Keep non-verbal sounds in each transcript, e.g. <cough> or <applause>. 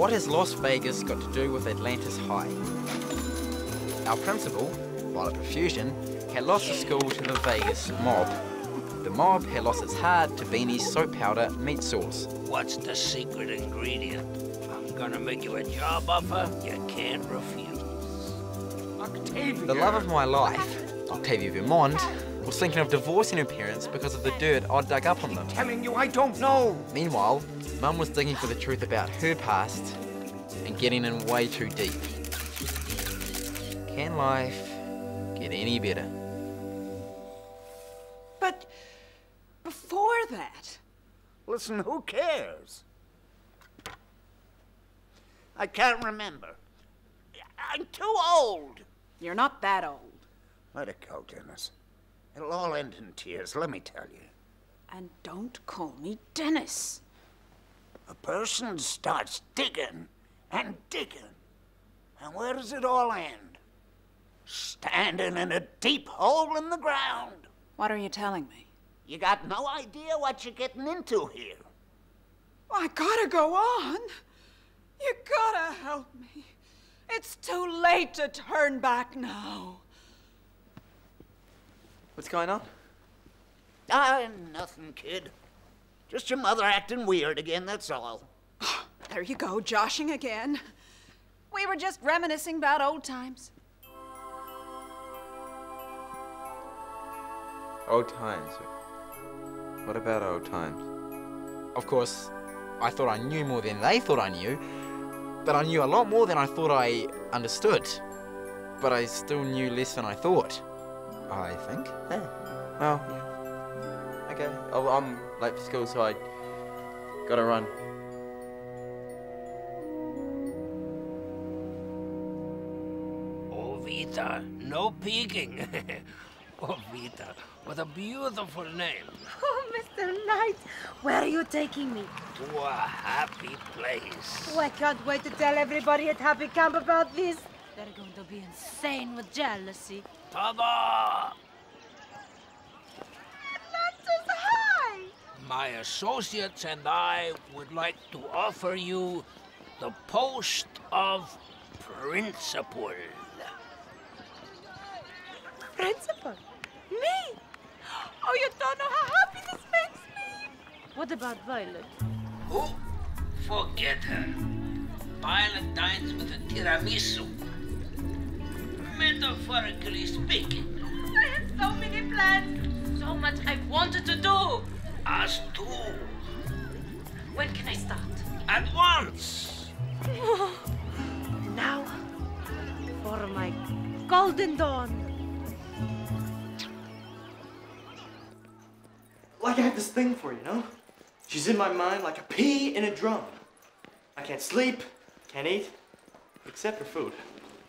What has Las Vegas got to do with Atlantis High? Our principal, Violet Profusion, had lost the school to the Vegas mob. The mob had lost its heart to Beanie's soap powder meat sauce. What's the secret ingredient? I'm gonna make you a job offer you can't refuse. Octavia. The love of my life, Octavia Vermont, was thinking of divorcing her parents because of the dirt I'd dug up on them. I'm Telling you I don't know. Meanwhile, Mum was digging for the truth about her past and getting in way too deep. Can life get any better? But before that, Listen, who cares? I can't remember. I'm too old. you're not that old. Let it go, Dennis. It'll all end in tears, let me tell you. And don't call me Dennis. A person starts digging and digging. And where does it all end? Standing in a deep hole in the ground. What are you telling me? You got no idea what you're getting into here. I gotta go on. You gotta help me. It's too late to turn back now. What's going on? Ah, nothing, kid. Just your mother acting weird again, that's all. <sighs> There you go, joshing again. We were just reminiscing about old times. Old times. What about old times? Of course, I thought I knew more than they thought I knew, but I knew a lot more than I thought I understood. But I still knew less than I thought. I think. Yeah. Well, yeah. Okay. Oh, I'm late for school, so I gotta run. Oh, Vita, no peeking. <laughs> oh, Vita, what a beautiful name. Oh, Mr. Nite, where are you taking me? To a happy place. Oh, I can't wait to tell everybody at Happy Camp about this. They're going to be insane with jealousy. Ta-da! Atlantis High! My associates and I would like to offer you the post of principal. Principal? Me? Oh, you don't know how happy this makes me. What about Violet? Who? Forget her. Violet dines with a tiramisu. Metaphorically speaking, I had so many plans. So much I wanted to do. us too. When can I start? At once. <sighs> Now, for my golden dawn. Like I have this thing for you, you know? She's in my mind like a pea in a drum. I can't sleep, can't eat, except for food.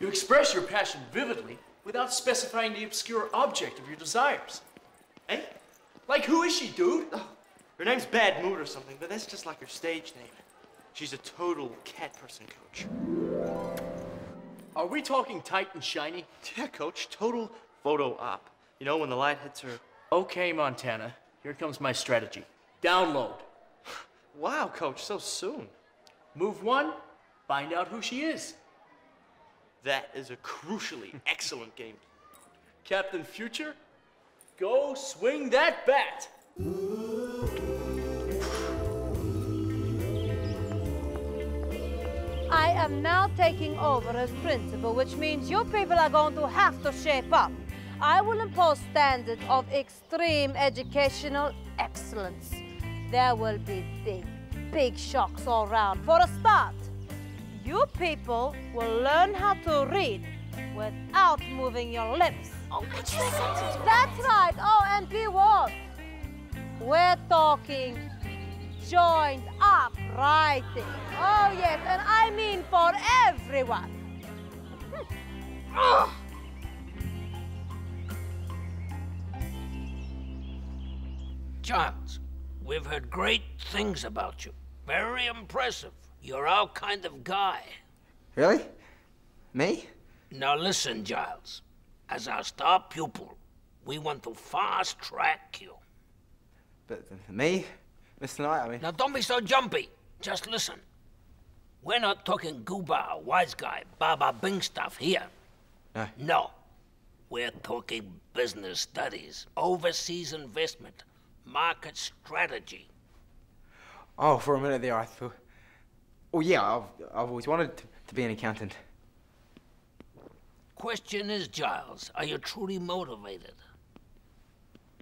You express your passion vividly without specifying the obscure object of your desires. Hey? Like, who is she, dude? Oh, her name's Bad Mood or something, but that's just like her stage name. She's a total cat person, coach. Are we talking tight and shiny? Yeah, coach, total photo op. You know, when the light hits her. Okay, Montana. Here comes my strategy. Download. Wow, coach, so soon. Move one, find out who she is. That is a crucially excellent game. Captain Future, go swing that bat. I am now taking over as principal, which means you people are going to have to shape up. I will impose standards of extreme educational excellence. There will be big, big shocks all round. For a start, you people will learn how to read without moving your lips. Oh, That's right. Oh, and be warned. We're talking joined up writing. Oh, yes, and I mean for everyone. Ugh. Giles, we've heard great things about you. Very impressive. You're our kind of guy. Really? Me? Now listen, Giles. As our star pupil, we want to fast track you. But uh, me? Mr. Nite, I mean. Now don't be so jumpy. Just listen. We're not talking gooba, wise guy, Baba Bing stuff here. No. No. We're talking business studies, overseas investment, market strategy. Oh, for a minute there, I thought. Oh, yeah, I've, I've always wanted to, to be an accountant. Question is, Giles, are you truly motivated?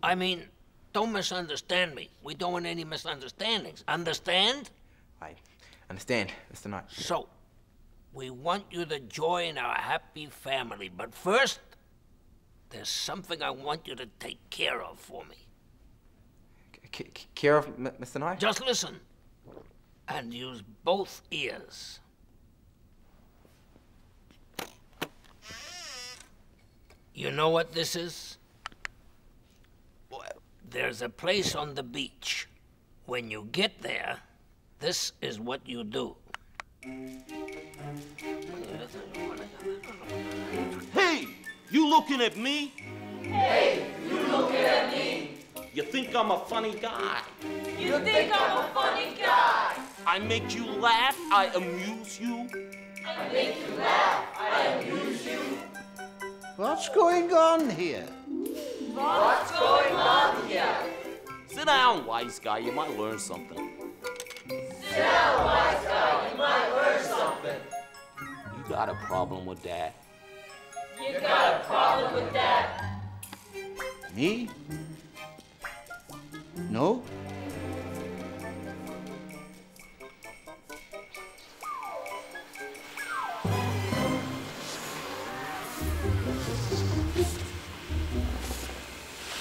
I mean, don't misunderstand me. We don't want any misunderstandings. Understand? I understand, Mr. Nite. So, we want you to join our happy family, but first, there's something I want you to take care of for me. C- care of M- Mr. Nite? Just listen and use both ears. You know what this is? There's a place on the beach. When you get there, this is what you do. Hey, you looking at me? Hey, you looking at me? You think I'm a funny guy? You think I'm a funny guy? I make you laugh, I amuse you. I make you laugh, I amuse you. What's going on here? What's going on here? Sit down, wise guy, you might learn something. Sit down, wise guy, you might learn something. You got a problem with that? You got a problem with that? Me? No?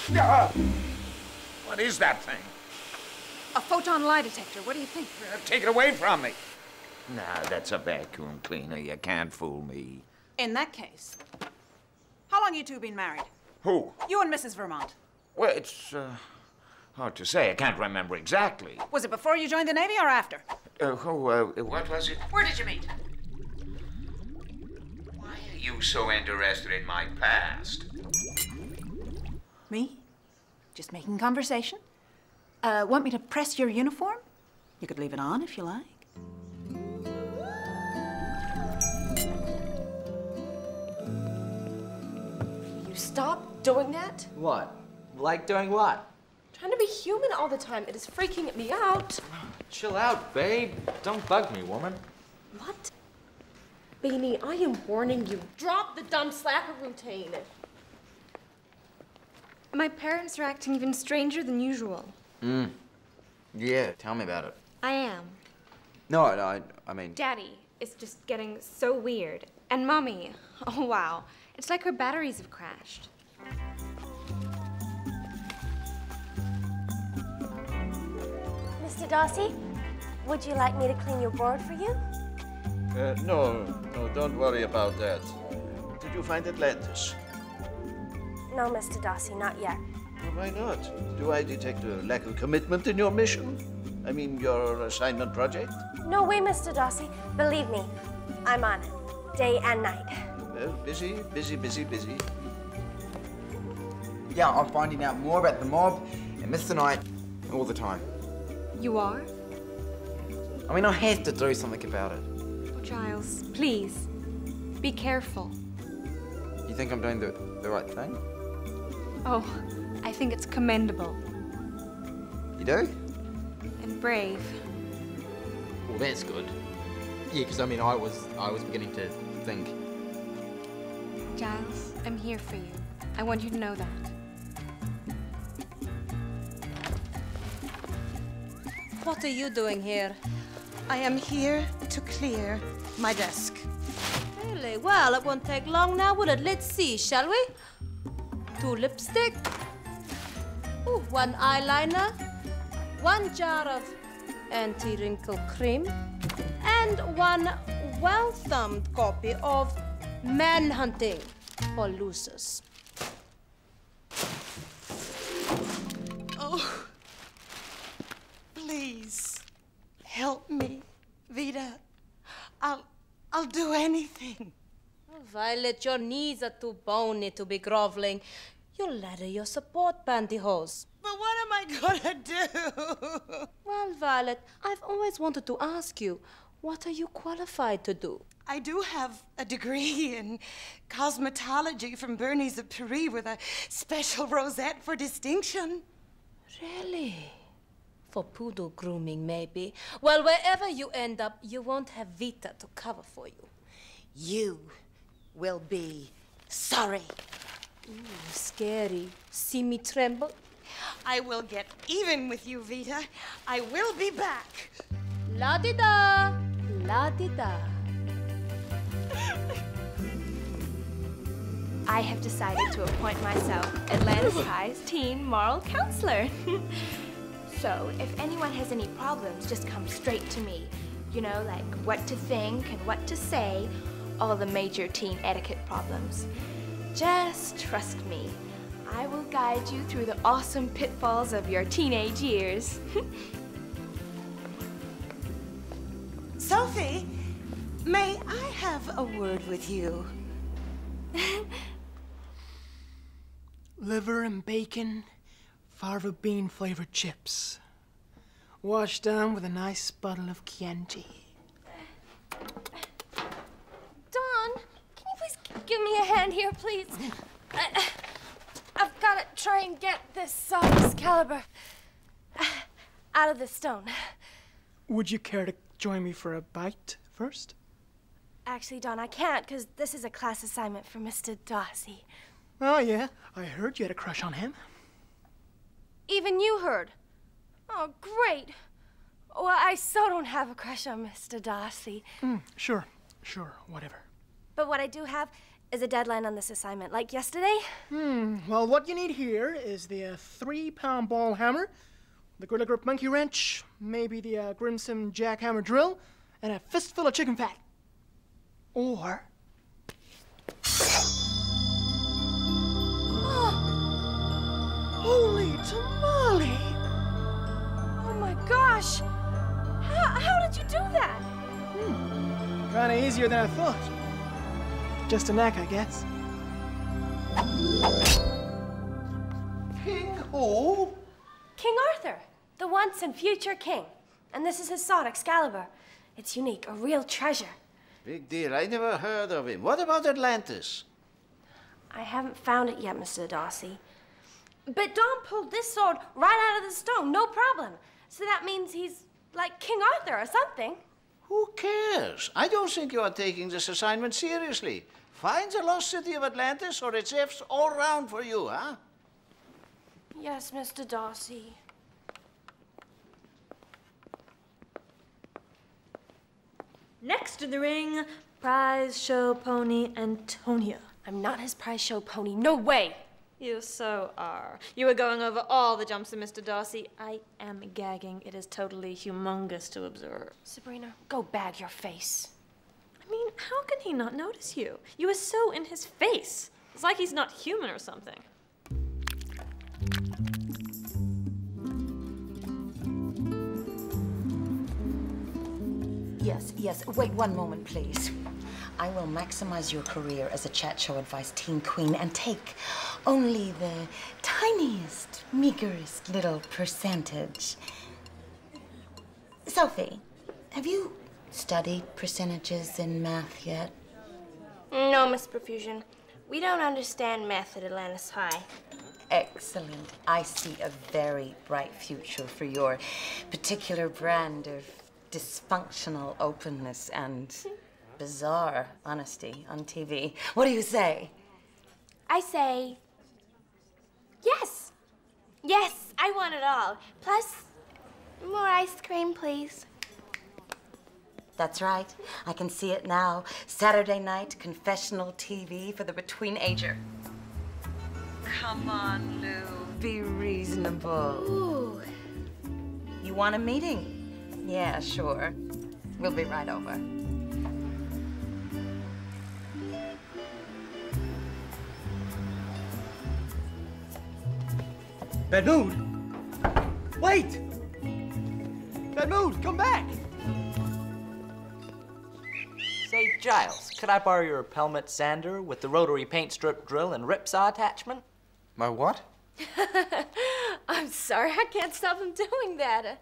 What is that thing? A photon lie detector. What do you think? Take it away from me. Nah, that's a vacuum cleaner. You can't fool me. In that case, how long you two been married? Who? You and Mrs. Vermont. Well, it's uh, hard to say. I can't remember exactly. Was it before you joined the Navy or after? Uh, who, uh, what was it? Where did you meet? Why are you so interested in my past? Me? Just making conversation? Uh, want me to press your uniform? You could leave it on if you like. You stop doing that? What? Like doing what? Trying to be human all the time. It is freaking me out. Chill out, babe. Don't bug me, woman. What? Beanie, I am warning you. Drop the dumb slacker routine. My parents are acting even stranger than usual. Mm. Yeah, tell me about it. I am. No, no, I, I mean. Daddy is just getting so weird. And Mommy, <laughs> oh wow. It's like her batteries have crashed. Mr. Darcy, would you like me to clean your board for you? Uh, no, no, don't worry about that. Did you find Atlantis? No, Mr. Darcy, not yet. Well, why not? Do I detect a lack of commitment in your mission? I mean, your assignment project? No way, Mr. Darcy. Believe me, I'm on it, day and night. Well, busy, busy, busy, busy. Yeah, I'm finding out more about the mob and Mr. Nite all the time. You are? I mean, I have to do something about it. Oh, Giles, please. Be careful. You think I'm doing the, the right thing? Oh, I think it's commendable You do? and brave. Well, that's good. Yeah, because I mean, I was, I was beginning to think. Giles, I'm here for you. I want you to know that. What are you doing here? I am here to clear my desk. Really? Well, it won't take long now, will it? Let's see, shall we? Two lipstick. Ooh, one eyeliner. One jar of anti-wrinkle cream. And one well-thumbed copy of Manhunting for Losers. Oh, please help me, Vita. I'll, I'll do anything. Oh, Violet, your knees are too bony to be groveling. You'll ladder your support pantyhose. But what am I gonna do? <laughs> Well, Violet, I've always wanted to ask you, What are you qualified to do? I do have a degree in cosmetology from Bernie's of Paris with a special rosette for distinction. Really? For poodle grooming, maybe. Well, wherever you end up, you won't have Vita to cover for you. You will be sorry. Ooh, scary. See me tremble? I will get even with you, Vita. I will be back. La di da, la di da. <laughs> I have decided to appoint myself Atlantis High's teen moral counselor. <laughs> so, if anyone has any problems, just come straight to me. You know, like what to think and what to say, all the major teen etiquette problems. Just trust me. I will guide you through the awesome pitfalls of your teenage years. <laughs> Sophie, may I have a word with you? <laughs> Liver and bacon, fava bean flavored chips. Washed down with a nice bottle of Chianti. Dawn, can you please g- give me a hand here, please? I, I've got to try and get this uh, Excalibur uh, out of the stone. Would you care to join me for a bite first? Actually, Dawn, I can't because this is a class assignment for Mr. Darcy. Oh, yeah. I heard you had a crush on him. Even you heard. Oh, great. Well, I so don't have a crush on Mr. Darcy. Mm, sure, sure, whatever. But what I do have is a deadline on this assignment, like yesterday. Hmm, well, what you need here is the uh, three pound ball hammer, the Gorilla Grip monkey wrench, maybe the uh, Grimson jackhammer drill, and a fistful of chicken fat. Or. Holy tamale! Oh my gosh! How, how did you do that? Kinda easier than I thought. Just a knack, I guess. King who? King Arthur, the once and future king. And this is his sword, Excalibur. It's unique, a real treasure. Big deal. I never heard of him. What about Atlantis? I haven't found it yet, Mr. Darcy. But Dawn pulled this sword right out of the stone, no problem. So that means he's like King Arthur or something. Who cares? I don't think you are taking this assignment seriously. Find the lost city of Atlantis, or it's F's all round for you, huh? Yes, Mr. Darcy. Next in the ring, prize show pony Antonia. I'm not his prize show pony. No way. You so are. You were going over all the jumps of Mr. Darcy. I am gagging. It is totally humongous to observe. Sabrina, go bag your face. I mean, how can he not notice you? You were so in his face. It's like he's not human or something. Yes, yes. Wait one moment, please. I will maximize your career as a chat show advice teen queen and take only the tiniest, meagerest little percentage. Sophie, have you studied percentages in math yet? No, Miss Profusion. We don't understand math at Atlantis High. Excellent. I see a very bright future for your particular brand of dysfunctional openness and bizarre honesty on TV. What do you say? I say yes. Yes, I want it all. Plus, more ice cream, please. That's right. I can see it now. Saturday night confessional TV for the between ager. Come on, Lou. Be reasonable. Ooh. You want a meeting? Yeah, sure. We'll be right over. Bad mood. Wait! Bad mood, come back! Say, Giles, could I borrow your pelmet sander with the rotary paint strip drill and rip saw attachment? My what? <laughs> I'm sorry, I can't stop him doing that. Uh,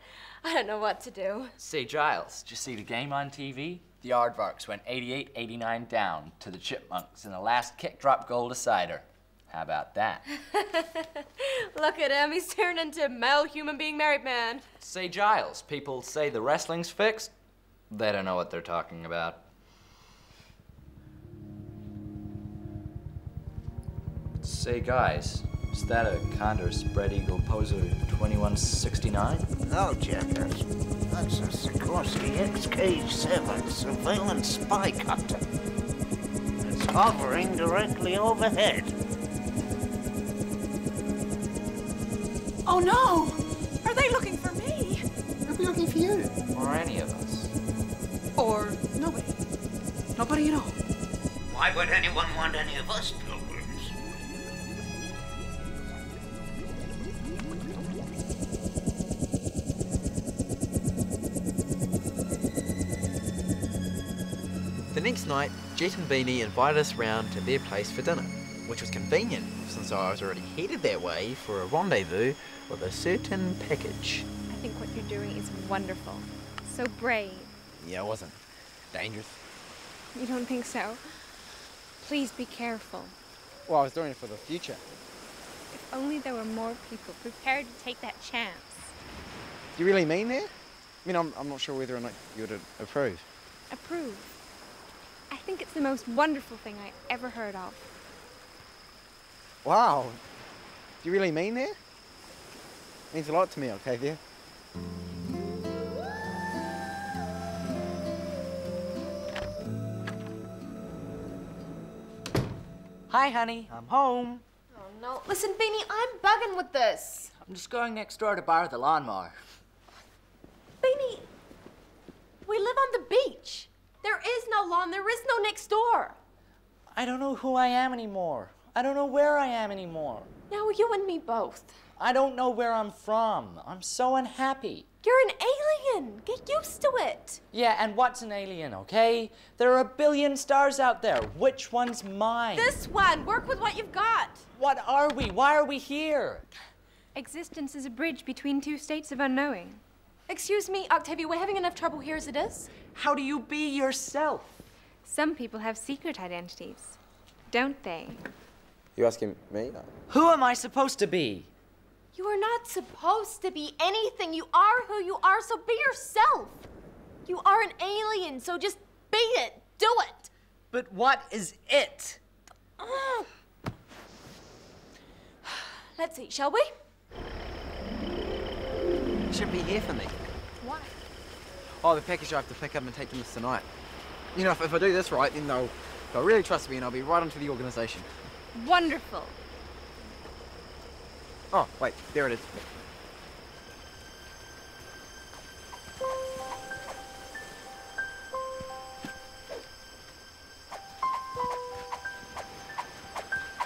I don't know what to do. Say, Giles, did you see the game on TV? The Aardvarks went 88 89 down to the Chipmunks in the last kick drop goal decider. How about that? <laughs> Look at him. He's turned into a male human being married man. Say, Giles, people say the wrestling's fixed. They don't know what they're talking about. Say, guys, is that a Condor Spread Eagle Poser 2169? No, Jackass. That's a Sikorsky XK-7 surveillance spy cutter. It's hovering directly overhead. Oh no! Are they looking for me? They'll be looking for you. Or any of us. Or nobody? Nobody at all? Why would anyone want any of us, pilgrims? The next night, Jet and Beanie invited us round to their place for dinner, which was convenient since I was already headed that way for a rendezvous with a certain package. I think what you're doing is wonderful. So brave. Yeah, it wasn't dangerous. You don't think so? Please be careful. Well, I was doing it for the future. If only there were more people prepared to take that chance. Do you really mean that? I mean, I'm, I'm not sure whether or not you would approve. Approve. I think it's the most wonderful thing I ever heard of. Wow. Do you really mean that? means a lot to me, Octavia. Hi, honey. I'm home. Oh no. Listen, Beanie, I'm bugging with this. I'm just going next door to borrow the lawnmower. Beanie, we live on the beach. There is no lawn, there is no next door. I don't know who I am anymore. I don't know where I am anymore. Now you and me both. I don't know where I'm from. I'm so unhappy. You're an alien. Get used to it. Yeah, and what's an alien, okay? There are a billion stars out there. Which one's mine? This one. Work with what you've got. What are we? Why are we here? Existence is a bridge between two states of unknowing. Excuse me, Octavia, we're having enough trouble here as it is. How do you be yourself? Some people have secret identities, don't they? You asking me? Who am I supposed to be? You are not supposed to be anything. You are who you are, so be yourself. You are an alien, so just be it. Do it. But what is it? Oh. Let's see, shall we? You should be here for me. Why? Oh, the package I have to pick up and take to Miss tonight. You know, if, if I do this right, then they'll, they'll really trust me and I'll be right onto the organisation. Wonderful. Oh, wait, there it is.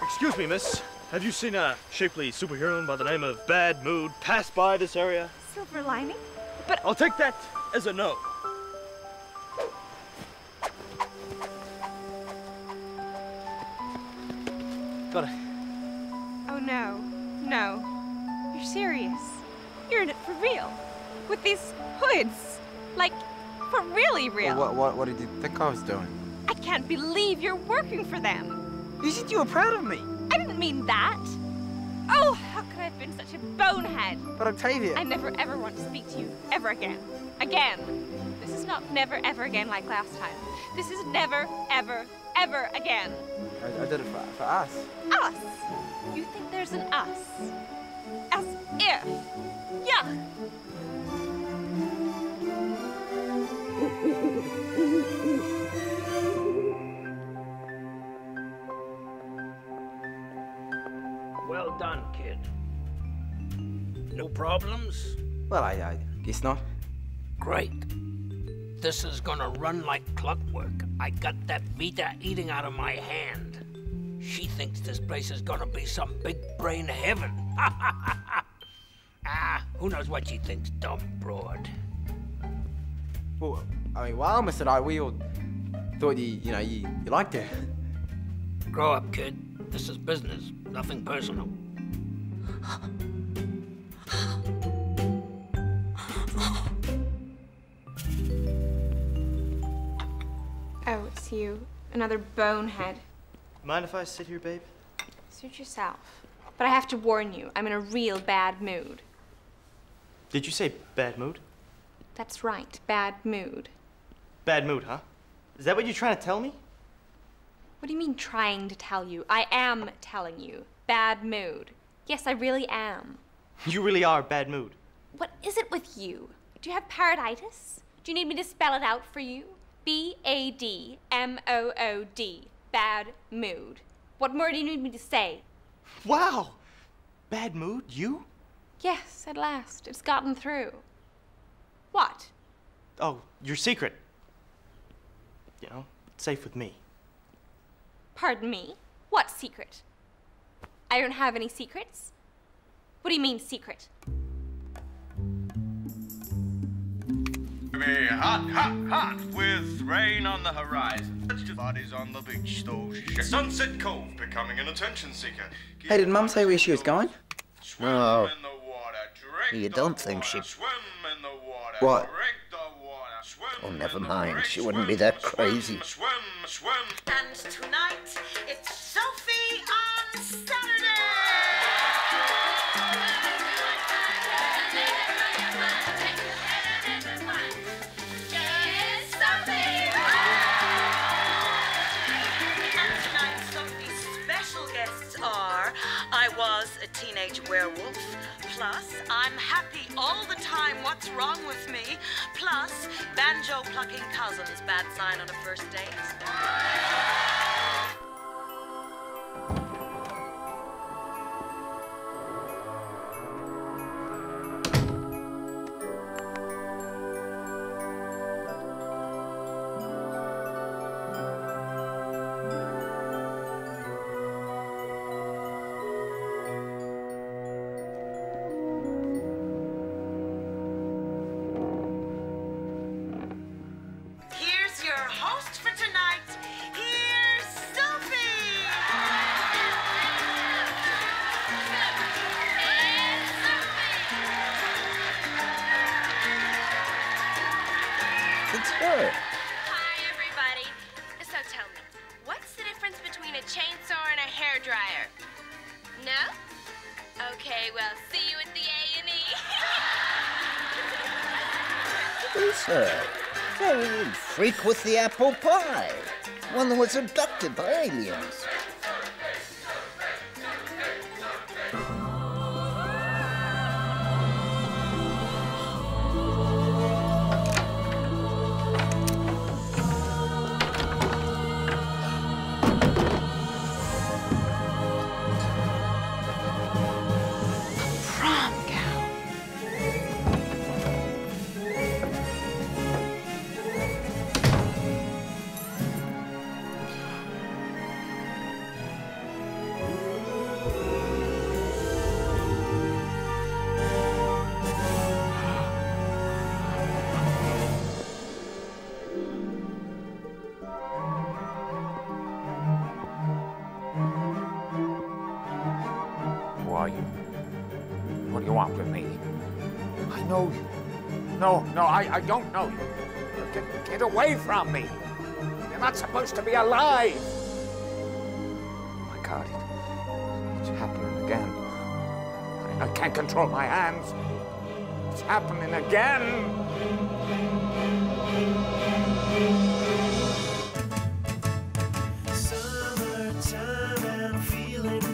Excuse me, miss. Have you seen a shapely superhero by the name of Bad Mood pass by this area? Silver lining? But... I'll take that as a no. Hoods. Like, for really real. What, what, what did you think I was doing? I can't believe you're working for them. You said you were proud of me. I didn't mean that. Oh, how could I have been such a bonehead? But Octavia. I never ever want to speak to you ever again. Again. This is not never ever again like last time. This is never ever ever again. I, I did it for, for us. Us. You think there's an us? As if. Problems? Well, I, I guess not. Great. This is gonna run like clockwork. I got that Vita eating out of my hand. She thinks this place is gonna be some big brain heaven. <laughs> ah, who knows what she thinks, dumb broad. Well, I mean, well, Mr. I, we all thought you, you know, you, you liked it. Grow up, kid. This is business, nothing personal. It's you. Another bonehead. Mind if I sit here, babe? Suit yourself. But I have to warn you, I'm in a real bad mood. Did you say bad mood? That's right, bad mood. Bad mood, huh? Is that what you're trying to tell me? What do you mean trying to tell you? I am telling you. Bad mood. Yes, I really am. <laughs> You really are bad mood. What is it with you? Do you have paraditis? Do you need me to spell it out for you? B A D M O O D. Bad mood. What more do you need me to say? Wow! Bad mood? You? Yes, at last. It's gotten through. What? Oh, your secret. You know, safe with me. Pardon me? What secret? I don't have any secrets. What do you mean, secret? Be hot, hot, hot with rain on the horizon. Bodies on the beach, those Sunset Cove becoming an attention seeker. Hey, did Mum say where she was going? Oh. No. You don't think she... Swim in the water. What? Oh, never mind. She wouldn't be that crazy. And tonight, a teenage werewolf, plus I'm happy all the time, what's wrong with me, plus banjo plucking cousins, bad sign on a first date. It's her. Hi, everybody. So tell me, what's the difference between a chainsaw and a hairdryer? No? Okay, well, see you at the A&E. Who's her? Very freak with the apple pie. One that was abducted by aliens. No, no, I, I don't know you. Get, get away from me. You're not supposed to be alive. Oh my God, it, it's happening again. I, I can't control my hands. It's happening again. feeling